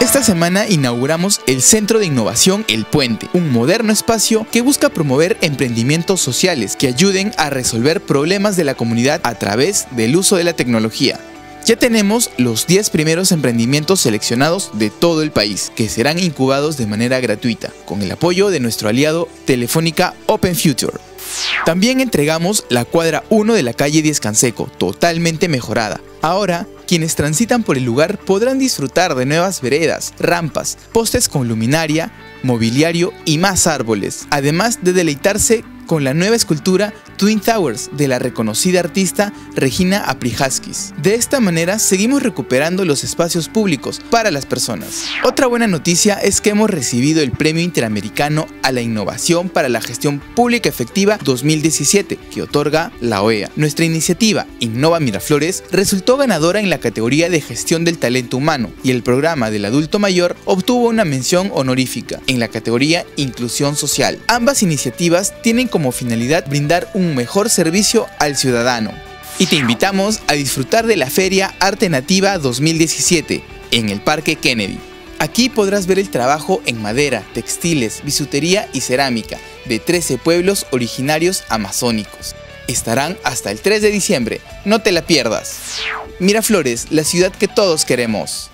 Esta semana inauguramos el Centro de Innovación El Puente, un moderno espacio que busca promover emprendimientos sociales que ayuden a resolver problemas de la comunidad a través del uso de la tecnología. Ya tenemos los 10 primeros emprendimientos seleccionados de todo el país, que serán incubados de manera gratuita, con el apoyo de nuestro aliado Telefónica Open Future. También entregamos la cuadra 1 de la calle 10 Canseco, totalmente mejorada. Ahora, quienes transitan por el lugar podrán disfrutar de nuevas veredas, rampas, postes con luminaria, mobiliario y más árboles, además de deleitarse con la nueva escultura Twin Towers de la reconocida artista Regina Aprijaskis. De esta manera seguimos recuperando los espacios públicos para las personas. Otra buena noticia es que hemos recibido el Premio Interamericano a la Innovación para la Gestión Pública Efectiva 2017 que otorga la OEA. Nuestra iniciativa Innova Miraflores resultó ganadora en la categoría de Gestión del Talento Humano y el programa del adulto mayor obtuvo una mención honorífica en la categoría Inclusión Social. Ambas iniciativas tienen como finalidad brindar un mejor servicio al ciudadano. Y te invitamos a disfrutar de la Feria Arte Nativa 2017 en el Parque Kennedy. Aquí podrás ver el trabajo en madera, textiles, bisutería y cerámica de 13 pueblos originarios amazónicos. Estarán hasta el 3 de diciembre, no te la pierdas. Miraflores, la ciudad que todos queremos.